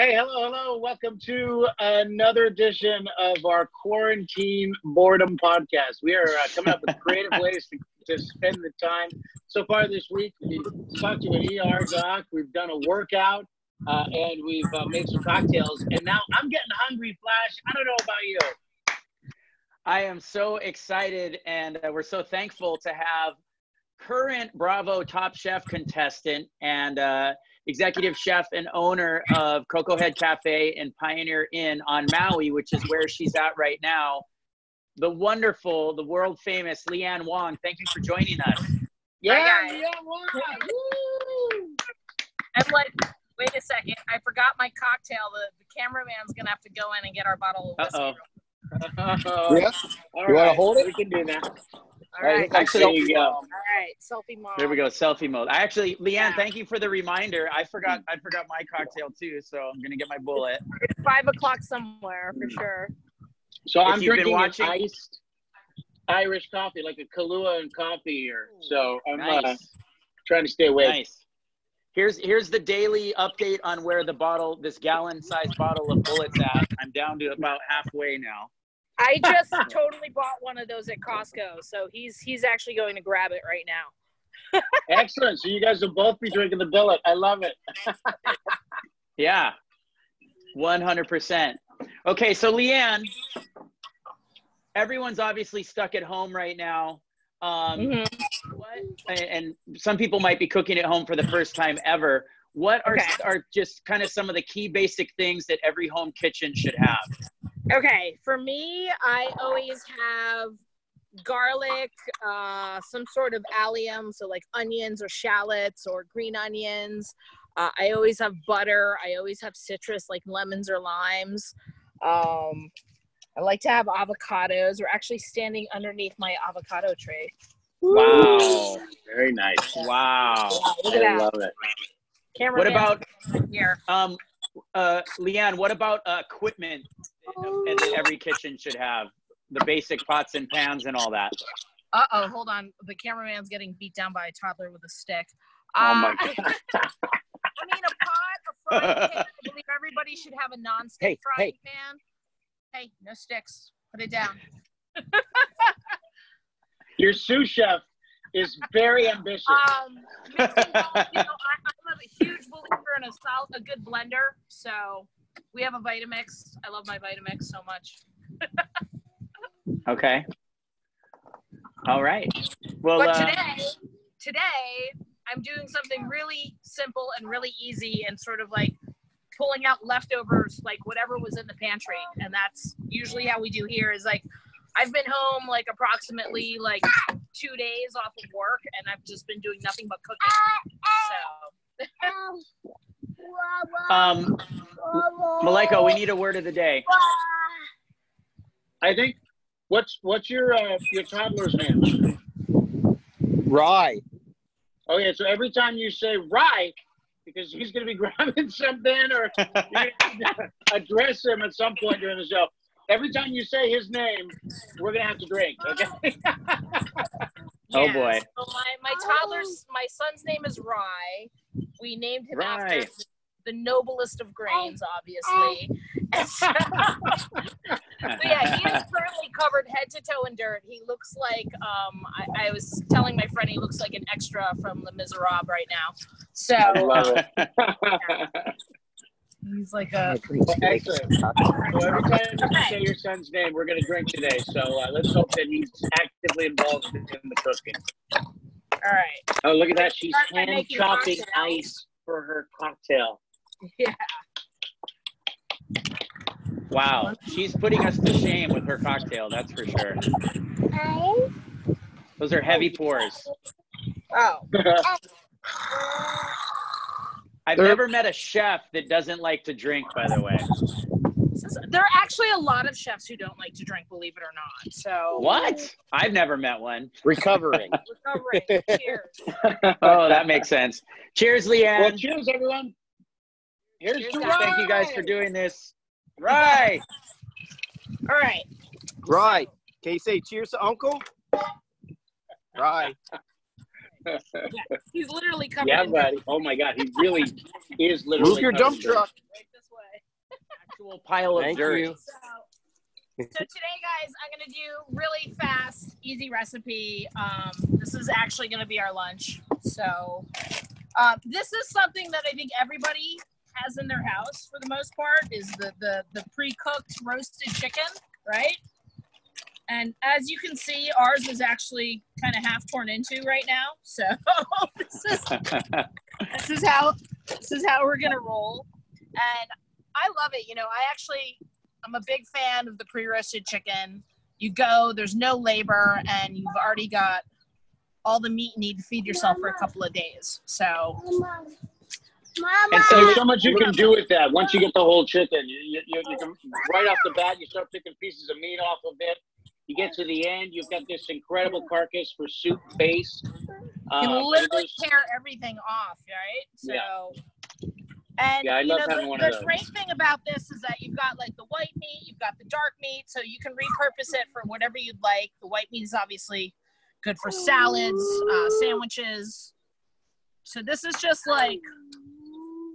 Hey, hello, hello. Welcome to another edition of our quarantine boredom podcast. We are uh, coming up with creative ways to, to spend the time. So far this week, we've talked to an ER doc, we've done a workout, uh, and we've uh, made some cocktails. And now I'm getting hungry, Flash. I don't know about you. I am so excited, and uh, we're so thankful to have current Bravo Top Chef contestant and uh, executive chef and owner of Koko Head Cafe and Pioneer Inn on Maui, which is where she's at right now. The wonderful, the world famous Leanne Wong. Thank you for joining us. Yeah, Hi, yeah, guys. Wong. Woo! I'm like, wait a second, I forgot my cocktail. The, the cameraman's gonna have to go in and get our bottle of whiskey. Uh-oh. yeah. All You wanna hold it? We can do that. All right, Actually- there you go. all right, selfie mom. There we go, selfie mode. I actually, Leanne, Yeah. thank you for the reminder. I forgot, I forgot my cocktail too, so I'm gonna get my Bulleit. It's five o'clock somewhere for sure. So If I'm you've been drinking watching- iced Irish coffee, like a Kahlua and coffee here. So I'm uh, Nice, trying to stay awake. nice. Here's here's the daily update on where the bottle, this gallon-sized bottle of Bulleit's at. I'm down to about halfway now. I just totally bought one of those at Costco, so he's he's actually going to grab it right now. Excellent. So you guys will both be drinking the Bulleit. I love it. Yeah, 100%. Okay, so Leanne, everyone's obviously stuck at home right now. Um, Mhm. what, and, and some people might be cooking at home for the first time ever. What are, Okay. are just kind of some of the key basic things that every home kitchen should have? Okay, for me, I always have garlic, uh, some sort of allium, so like onions or shallots or green onions. Uh, I always have butter. I always have citrus like lemons or limes. Um, I like to have avocados. We're actually standing underneath my avocado tray. Wow. Very nice. Wow. Wow, look at I that. love it. Camera What about, here? um, uh, Leanne, what about uh, equipment that that every kitchen should have? The basic pots and pans and all that. Uh oh, hold on. The cameraman's getting beat down by a toddler with a stick. Oh my Uh, god. I mean, a pot, a frying pan. I believe everybody should have a non-stick Hey, frying hey. pan. Hey, no sticks. Put it down. Your sous chef is very ambitious. Um, mixing you know, I, I'm a huge believer in a solid, a good blender. So we have a Vitamix. I love my Vitamix so much. Okay. All right. Well, But uh, today, today I'm doing something really simple and really easy, and sort of like pulling out leftovers, like whatever was in the pantry, and that's usually how we do here. Is like I've been home like approximately like two days off of work, and I've just been doing nothing but cooking. So um, Maleko, we need a word of the day. I think. What's what's your uh, your toddler's name? Rye. Okay, so every time you say Rye, because he's going to be grabbing something or address him at some point during the show. Every time you say his name, we're going to have to drink. Okay. Oh, boy. So my my toddler's my son's name is Rye. We named him Rye. after the noblest of grains, obviously. So- yeah, he is currently covered head to toe in dirt. He looks like um, I, I was telling my friend he looks like an extra from Les Miserables right now. So I love it. he's like a Excellent. So every time you say your son's name, we're going to drink today. So uh, let's hope that he's actively involved in the cooking. all right. Oh, look at that. She's hand chopping ice for her cocktail. Yeah. Wow. She's putting us to shame with her cocktail, that's for sure. Those are heavy pours. Oh. I've They're- never met a chef that doesn't like to drink, by the way. There are actually a lot of chefs who don't like to drink, believe it or not. So What? I've never met one. Recovering. recovering. Cheers. Oh, that makes sense. Cheers, Leanne. well, cheers, everyone. Here's Cheers, to guys. Thank you guys for doing this. Right. All right. Rye. Can you say cheers to Uncle? Rye. He's literally covered Yeah, buddy. Oh my God, he really is literally. Move your dump dirt. truck. Right this way. actual pile of Thank dirt. you. So, so today, guys, I'm gonna do really fast, easy recipe. Um, this is actually gonna be our lunch. So, um, this is something that I think everybody has in their house for the most part is the the the pre-cooked roasted chicken, right? And as you can see, ours is actually kind of half torn into right now. So this is this is how this is how we're gonna roll. And I love it. You know, I actually I'm a big fan of the pre-roasted chicken. You go, there's no labor, and you've already got all the meat you need to feed yourself for a couple of days. So And so There's so much you can do with that. Once you get the whole chicken, you, you, you, you can right off the bat, you start picking pieces of meat off of it. You get to the end, you've got this incredible carcass for soup base. you Uh, literally tear everything off, right? So, Yeah. and Yeah, I you know, the, the great thing about this is that you've got like the white meat, you've got the dark meat, so you can repurpose it for whatever you'd like. The white meat is obviously good for salads, uh, sandwiches. So this is just like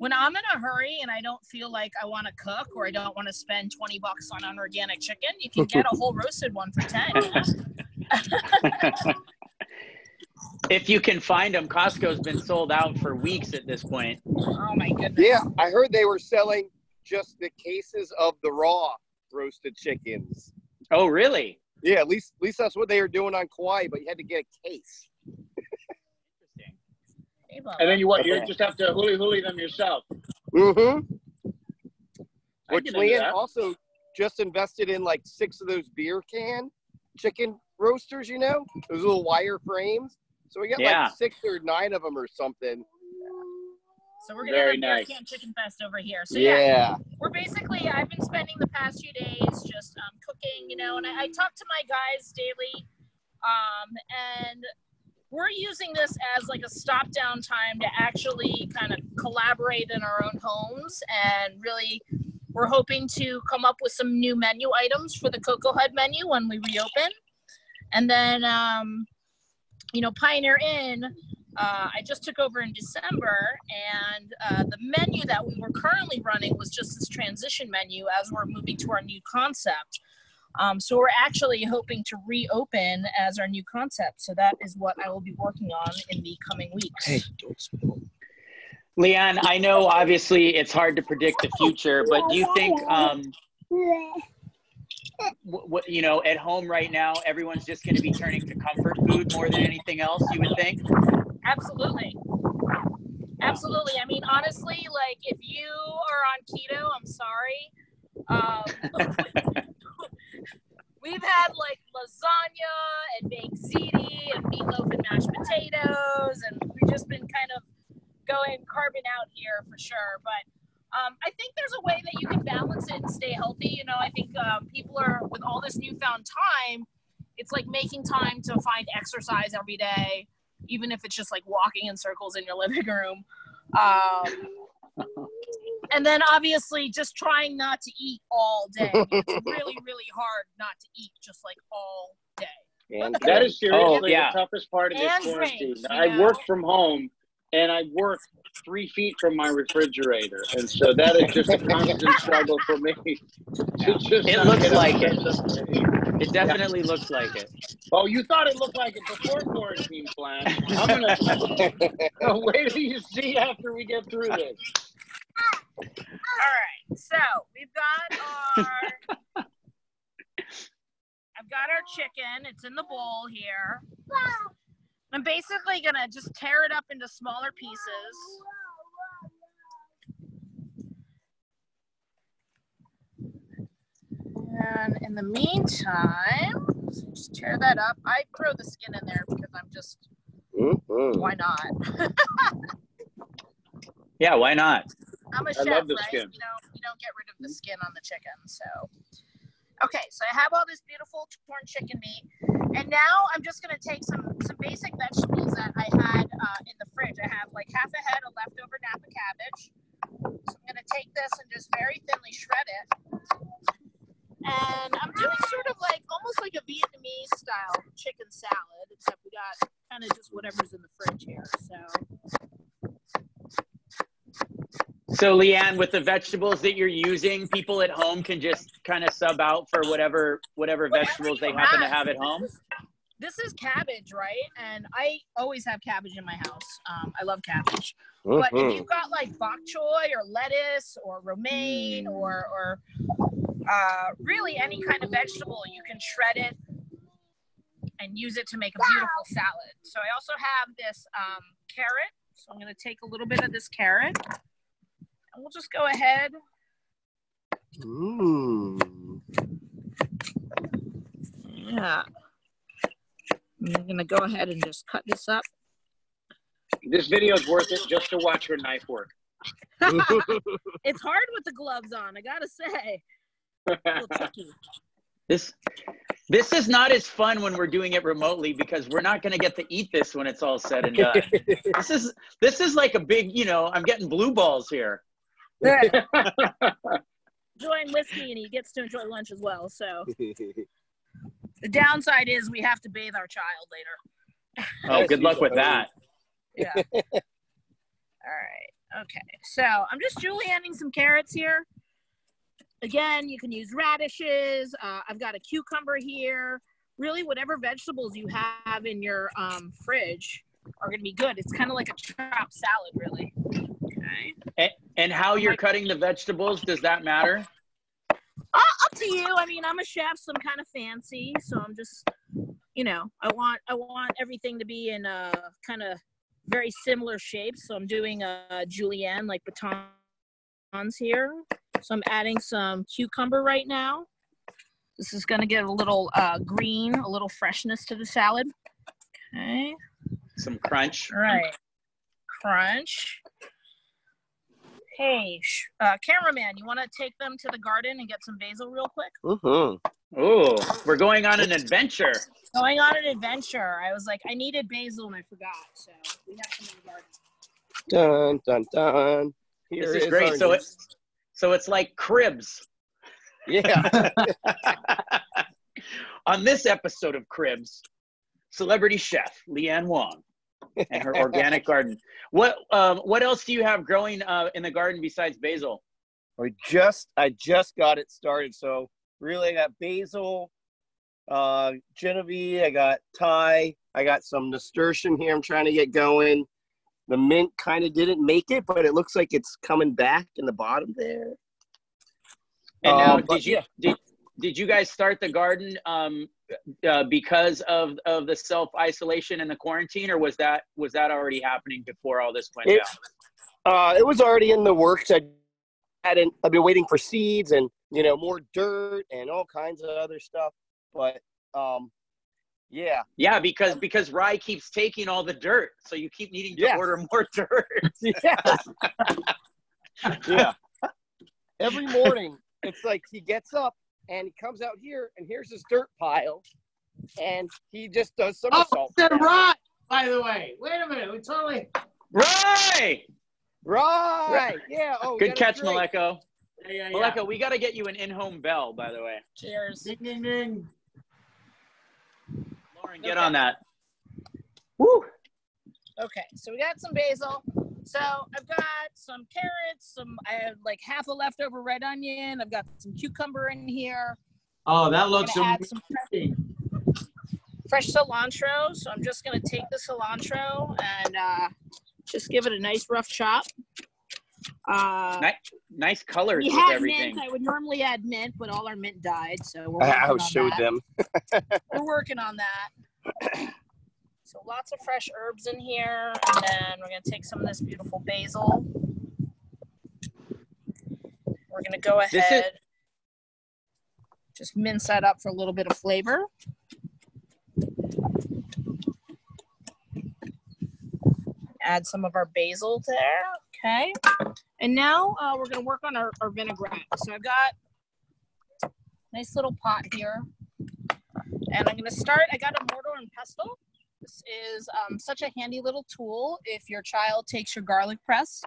when I'm in a hurry and I don't feel like I want to cook or I don't want to spend 20 bucks on an organic chicken, you can get a whole roasted one for 10. if you can find them, Costco's been sold out for weeks at this point. Oh my goodness. Yeah, I heard they were selling just the cases of the raw roasted chickens. Oh, really? Yeah, at least at least that's what they were doing on Kauai, but you had to get a case. Interesting. Hey, And then you what? You just have to huli huli them yourself. Mm-hmm. I Which can Leanne also just invested in like six of those beer can chicken roasters, you know, those little wire frames. So we got Yeah. like six or nine of them or something. So we're gonna Very have a beer can chicken fest over here. So yeah. Yeah. we're basically I've been spending the past few days just um, cooking, you know, and I, I talk to my guys daily, um, and we're using this as like a stop down time to actually kind of collaborate in our own homes and really we're hoping to come up with some new menu items for the Koko Head menu when we reopen. And then um, you know, Pioneer Inn uh, I just took over in December, and uh, the menu that we were currently running was just this transition menu as we're moving to our new concept. Um, so we're actually hoping to reopen as our new concept. So that is what I will be working on in the coming weeks. don't spill. Leanne, I know obviously it's hard to predict the future, but do you think, um, w- w- you know, at home right now, everyone's just going to be turning to comfort food more than anything else, you would think? Absolutely. Absolutely. I mean, honestly, like if you are on keto, I'm sorry. Um, we've had like lasagna and baked ziti and meatloaf and mashed potatoes, and we've just been kind of going carbon out here for sure. But um, I think there's a way that you can balance it and stay healthy. You know, I think um, people are with all this newfound time. It's like making time to find exercise every day even if it's just like walking in circles in your living room. Um, and then obviously just trying not to eat all day. It's really, really hard not to eat just like all day. And That is oh, seriously Oh, yeah. the toughest part of this And quarantine. drinks, I know? work from home and I work three feet from my refrigerator. And so that is just a constant struggle for me. to just It looks like it. get something to eat. It definitely looks like it. Oh, you thought it looked like it before quarantine plan. I'm gonna wait till you see after we get through this. All right. So we've got our I've got our chicken. It's in the bowl here. I'm basically gonna just tear it up into smaller pieces. And in the meantime, just tear that up. I throw the skin in there because I'm just Mhm. why not? Yeah, why not? I'm a I chef, love the right? skin. You know, you don't get rid of the skin on the chicken. So, okay, so I have all this beautiful torn chicken meat, and now I'm just gonna take some some basic vegetables that I had uh, in the fridge. I have like half a head of leftover Napa cabbage. So I'm gonna take this and just very thinly shred it. And I'm doing sort of like almost like a Vietnamese style chicken salad, except we got kind of just whatever's in the fridge here. So So, Leanne, with the vegetables that you're using, people at home can just kind of sub out for whatever whatever vegetables they happen to have at home. This is cabbage, right? And I always have cabbage in my house. Um, I love cabbage. But if you've got like bok choy or lettuce or romaine or or uh, really any kind of vegetable, you can shred it and use it to make a beautiful salad. So I also have this um, carrot. So I'm going to take a little bit of this carrot, and we'll just go ahead. Mm. Yeah. I'm going to go ahead and just cut this up. This video is worth it just to watch her knife work. It's hard with the gloves on, I gotta say. A little tricky. This this is not as fun when we're doing it remotely because we're not going to get to eat this when it's all said and done. this is this is like a big, you know, I'm getting blue balls here. enjoying whiskey and he gets to enjoy lunch as well. So the downside is we have to bathe our child later. Oh, good luck with that. Yeah. All right. Okay. So I'm just julienning some carrots here. Again, you can use radishes. Uh, I've got a cucumber here. Really, whatever vegetables you have in your um, fridge are going to be good. It's kind of like a chopped salad, really. Okay. And, how you're cutting the vegetables, does that matter? Uh, up to you. I mean, I'm a chef, so I'm kind of fancy. So I'm just, you know, I want I want everything to be in a kind of very similar shapes. So I'm doing a julienne like batons here. So I'm adding some cucumber right now. This is going to get a little uh, green, a little freshness to the salad. Okay. Some crunch. All right. Crunch. Hey, sh- uh, cameraman, you want to take them to the garden and get some basil real quick? Mhm. Oh, we're going on an adventure. Going on an adventure. I was like, I needed basil and I forgot. So we have some in the garden. Dun dun dun. Here This is great. So new- it's so it's like cribs. yeah. On this episode of Cribs, celebrity chef Leanne Wong and her organic garden. What um, what else do you have growing uh, in the garden besides basil? I just I just got it started. So really, I got basil, uh, Genovese. I got Thai. I got some nasturtium here. I'm trying to get going. The mint kind of didn't make it, but it looks like it's coming back in the bottom there. And now, Um, did you did did you guys start the garden um, uh, because of of the self isolation and the quarantine, or was that was that already happening before all this went It's- Uh, it was already in the works. I hadn't. I've been waiting for seeds and you know more dirt and all kinds of other stuff. But um, yeah, Yeah, because because Rye keeps taking all the dirt, so you keep needing to Yes. order more dirt. yeah, yeah. Every morning, it's like he gets up and he comes out here, and here's his dirt pile, and he just does Oh, somersaults. said down. By the way, wait a minute. We totally. Rye, Right. Yeah. Oh, good catch, great. Maleko. Yeah, yeah, yeah. Maleko, we got to get you an in-home bell, by the way. Cheers. Ding, ding, ding. Lauren, get Okay. on that. Woo. Okay, so we got some basil. So I've got some carrots, some I have like half a leftover red onion. I've got some cucumber in here. Oh, that I'm looks gonna some amazing. fresh cilantro. So I'm just gonna take the cilantro and uh, just give it a nice rough chop. Uh, Nice, nice colors we with had everything. mint. I would normally add mint, but all our mint died, so we're I, working I on showed that. them. We're working on that. So lots of fresh herbs in here, and then we're gonna take some of this beautiful basil. We're gonna go ahead, just mince that up for a little bit of flavor. Add some of our basil there, okay. And now uh, we're gonna work on our, our vinaigrette. So I've got nice little pot here, and I'm gonna start. I got a mortar and pestle. This is um, such a handy little tool if your child takes your garlic press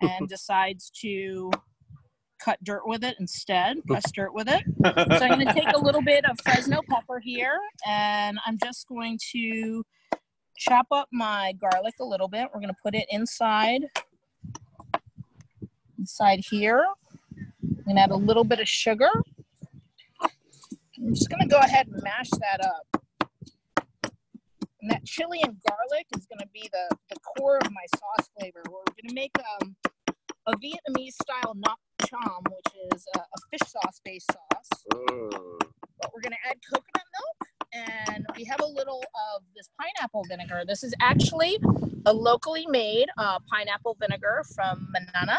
and decides to cut dirt with it instead, press dirt with it. So I'm going to take a little bit of Fresno pepper here and I'm just going to chop up my garlic a little bit. We're going to put it inside inside here. I'm gonna add a little bit of sugar. I'm just gonna go ahead and mash that up. And that chili and garlic is gonna be the, the core of my sauce flavor. We're gonna make um, a Vietnamese style nuoc cham, which is a, a fish sauce based sauce. But we're gonna add coconut milk and we have a little of this pineapple vinegar. This is actually a locally made uh, pineapple vinegar from Manana,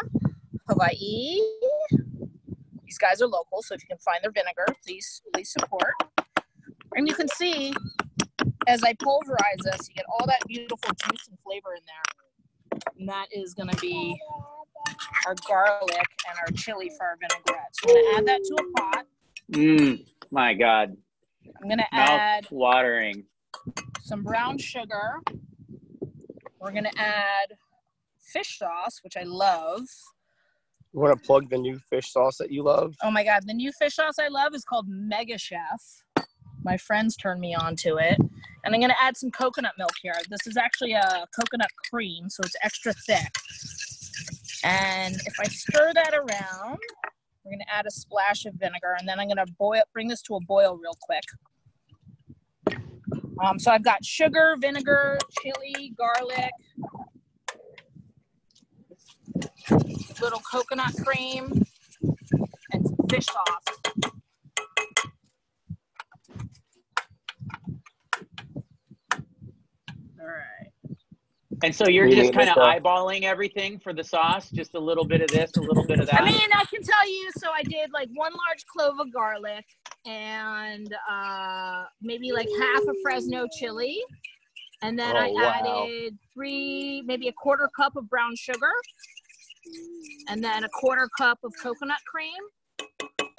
Hawaii. These guys are local, so if you can find their vinegar, please please support. And you can see as I pulverize this, you get all that beautiful juice and flavor in there. And that is going to be our garlic and our chili for our vinaigrette. So I'm going to add that to a pot. Mm, my God. I'm going to Mouth add watering. some brown sugar. We're going to add fish sauce, which I love. You want to plug the new fish sauce that you love? Oh my God, the new fish sauce I love is called Mega Chef. My friends turned me on to it. And I'm gonna add some coconut milk here. This is actually a coconut cream, so it's extra thick. And if I stir that around, we're gonna add a splash of vinegar, and then I'm gonna boil, bring this to a boil real quick. Um, so I've got sugar, vinegar, chili, garlic, little coconut cream, and some fish sauce. All right. And so you're just kind of eyeballing everything for the sauce, just a little bit of this, a little bit of that. I mean, I can tell you. So I did like one large clove of garlic and uh, maybe like half a Fresno chili, and then I Oh, wow. added three, maybe a quarter cup of brown sugar, and then a quarter cup of coconut cream,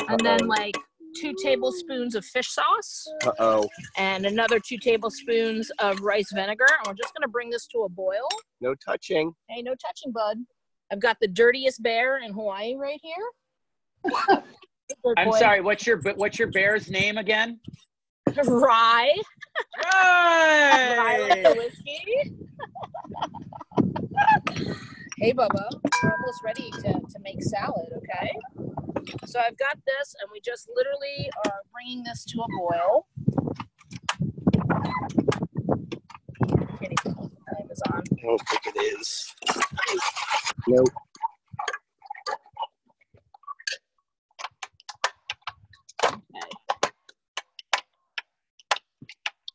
and then Uh-oh. like two tablespoons of fish sauce, Uh oh. and another two tablespoons of rice vinegar. And we're just gonna bring this to a boil. No touching. Hey, no touching, bud. I've got the dirtiest bear in Hawaii right here. I'm sorry. What's your what's your bear's name again? Rye. Rye like Hey! the whiskey. hey, Bubba. We're almost ready to, to make salad, okay? So I've got this, and we just literally are bringing this to a boil. Can't even tell time is on. I don't think it is. Nope.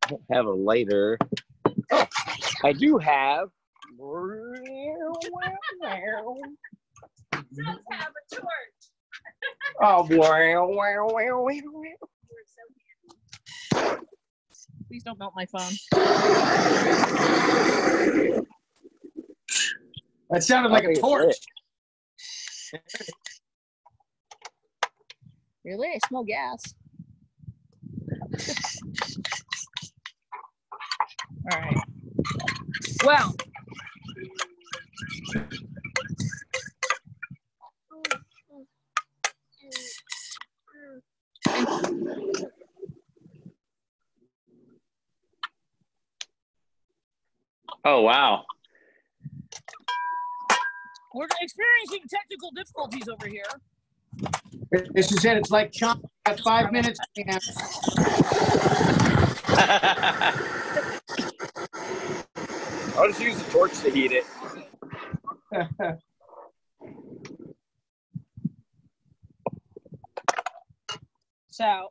I don't have a lighter. Oh, I do have. Does have a torch. Oh, wow, wow, wow, wow. Please don't melt my phone. That sounded like a torch. Really? I smell gas. All right. Well, Oh wow. we're experiencing technical difficulties over here. This is it. It's like chomp. Got five minutes. I'll just use the torch to heat it. So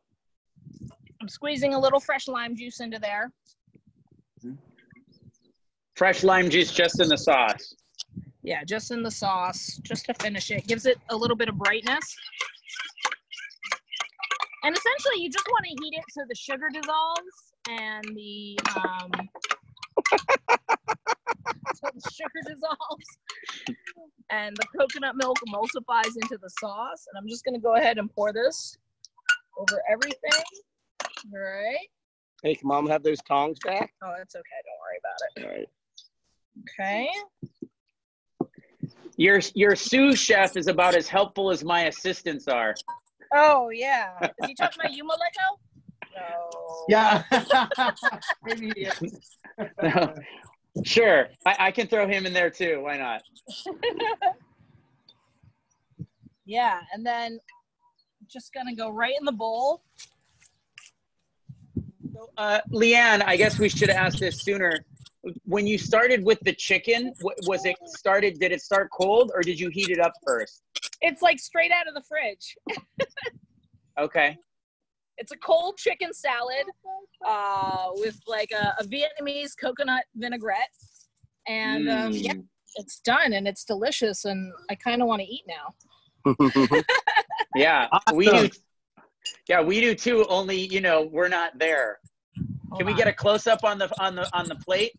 I'm squeezing a little fresh lime juice into there. Fresh lime juice just in the sauce. Yeah, just in the sauce, just to finish it. Gives it a little bit of brightness. And essentially, you just want to heat it so the sugar dissolves and the um, so the sugar dissolves and the coconut milk emulsifies into the sauce. And I'm just going to go ahead and pour this over everything. All right. Hey, can mom have those tongs back? Oh, that's okay. Don't worry about it. All right. Okay. Your your sous chef is about as helpful as my assistants are. Oh yeah. Is he talking about you Maleko? No. Yeah. Maybe he is. sure, I, I can throw him in there too. Why not? Yeah, and then just gonna go right in the bowl. Uh, Leanne, I guess we should ask this sooner. When you started with the chicken, wa- was it started? Did it start cold, or did you heat it up first? It's like straight out of the fridge. Okay. It's a cold chicken salad uh, with like a, a Vietnamese coconut vinaigrette, and um, yeah, Mm. it's done and it's delicious. And I kind of want to eat now. Yeah, we do. Yeah, we do too. Only you know we're not there. Can we get a close up on the on the on the plate?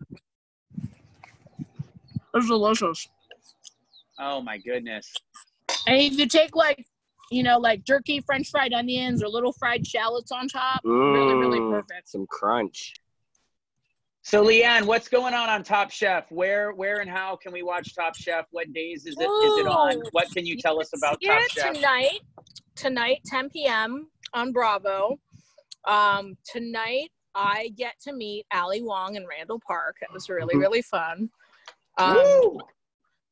It's delicious. Oh my goodness. And if you take like, you know, like jerky, French fried onions, or little fried shallots on top, really, really Mm, perfect. Some crunch. So Leanne, what's going on on Top Chef? Where where and how can we watch Top Chef? What days is it is it on? What can you tell us about Yeah, Top Chef? tonight, tonight, 10 p.m. on Bravo. Um, tonight, I get to meet Ali Wong and Randall Park. It was really, Mhm. really fun. Um,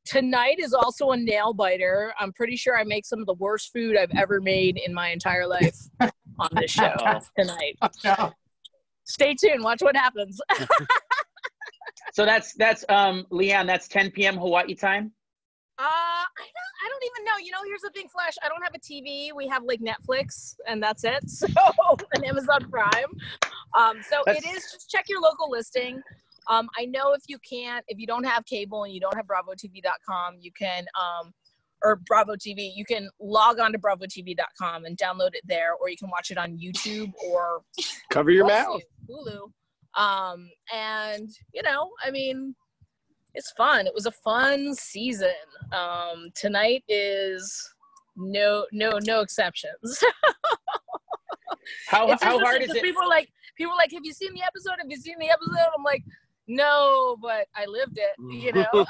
tonight is also a nail biter. I'm pretty sure I make some of the worst food I've ever made in my entire life on this show Uh-oh. tonight. No. Stay tuned. Watch what happens. So that's that's um Leanne, that's 10 p.m. Hawaii time. Uh, I don't, I don't even know. You know, here's the thing, Flash. I don't have a TV. We have like Netflix, and that's it. So and Amazon Prime. Um, so it That's- is. Just check your local listing. Um, I know if you can't, if you don't have cable and you don't have BravoTV.com, you can um, or Bravo TV, you can log on to BravoTV.com and download it there, or you can watch it on YouTube or Cover your mouth. Hulu. Um, and you know, I mean, it's fun. It was a fun season. Um, tonight is no, no, no exceptions. How It's how hard is it? People are like, people are like, have you seen the episode? Have you seen the episode? I'm like, no, but I lived it. You know. How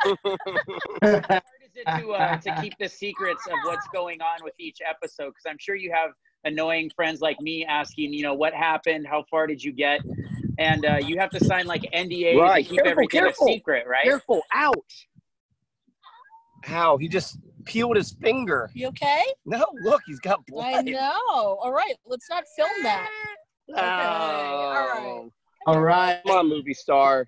hard is it to uh, to keep the secrets of what's going on with each episode? Because I'm sure you have annoying friends like me asking, you know, what happened? How far did you get? And uh, you have to sign like NDAs Right. to keep Careful, everything careful. a secret, right? Careful. Ouch. How he just peeled his finger. you okay? No, look, he's got blood. I know. All right, let's not film that. Okay. All right. Oh. All right. Come on, movie star.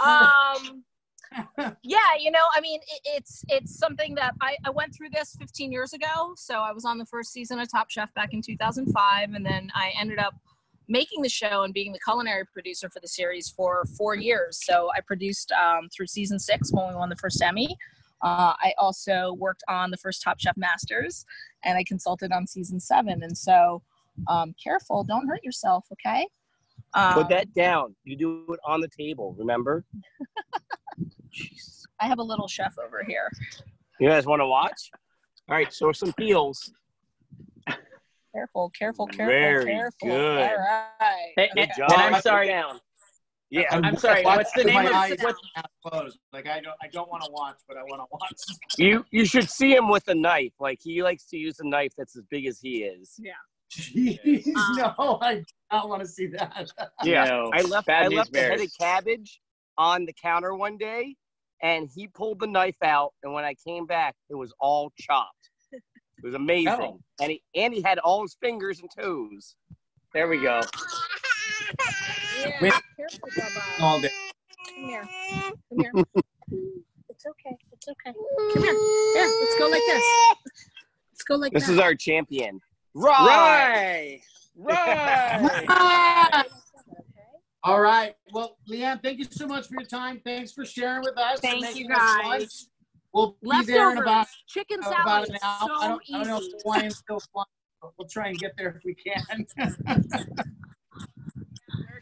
Um yeah you know i mean it, it's it's something that I, I went through this 15 years ago so i was on the first season of top chef back in 2005 and then i ended up making the show and being the culinary producer for the series for four years so i produced um, through season six when we won the first emmy uh, i also worked on the first top chef masters and i consulted on season seven and so um, careful don't hurt yourself okay um, Put that down. You do it on the table, remember? Jeez. i have a little chef over here You guys want to watch? All right, so some peels. Careful, careful, careful, Very careful. good. All right. Hey, Okay. and- and I'm sorry. Down. Yeah. I'm sorry, what's the name my of- eyes what- half closed. Like I don't, I don't want to watch, but I want to watch. You you should see him with a knife. Like he likes to use a knife that's as big as he is. Jeez, Um, no, I do not want to see that. Yeah. No, I left bad I news left the head of cabbage on the counter one day and he pulled the knife out and when I came back it was all chopped. It was amazing. No. And he and he had all his fingers and toes. There we go. Yeah, careful, All day. Come here. Come here. It's okay. It's okay. Come here. Here, let's go like this. Let's go like This that. is our champion. Right. Right. Right. All right. Well, Leanne, thank you so much for your time. Thanks for sharing with us. Thank you, guys. lunch. We'll be there in about, Chicken about an is hour. I, so don't, I don't know easy. if Hawaiian's still flying, but we'll try and get there if we can.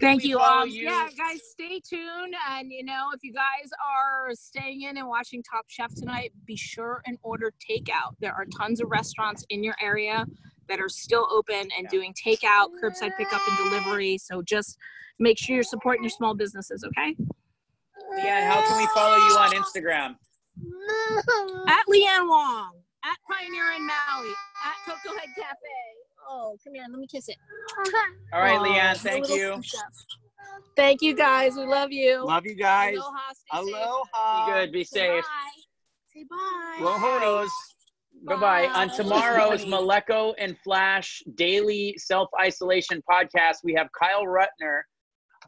Thank we you. Um, you? yeah, guys, stay tuned. And you know, if you guys are staying in and watching Top Chef tonight, be sure and order takeout. There are tons of restaurants in your area that are still open and Yeah. doing takeout, curbside pickup, and delivery. So just make sure you're supporting your small businesses, okay? Leanne, how can we follow you on Instagram? At Leanne Wong, at Pioneer Inn Maui, at Koko Head Cafe. Oh, come here, let me kiss it. All right, Aw, Leanne, the thank you. Thank you, guys. We love you. Love you guys. Aloha. Stay safe. Be Aloha. good. Be Say safe. bye. Say bye. Aloha. Bye bye. On tomorrow's Maleko and Flash daily self isolation podcast, we have Kyle Rutner,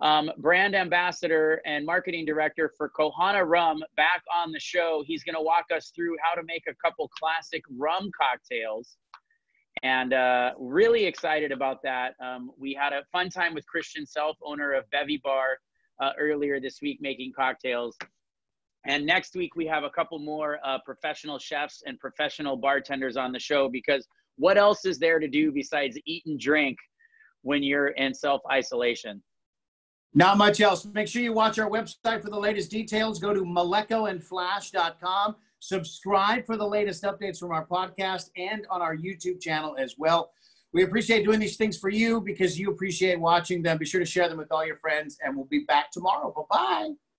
um, brand ambassador and marketing director for Kohana Rum, back on the show. He's going to walk us through how to make a couple classic rum cocktails. And uh, really excited about that. Um, we had a fun time with Christian Self, owner of Bevy Bar, uh, earlier this week making cocktails. And next week, we have a couple more uh, professional chefs and professional bartenders on the show because what else is there to do besides eat and drink when you're in self isolation? Not much else. Make sure you watch our website for the latest details. Go to malekoandflash.com. Subscribe for the latest updates from our podcast and on our YouTube channel as well. We appreciate doing these things for you because you appreciate watching them. Be sure to share them with all your friends, and we'll be back tomorrow. Bye bye.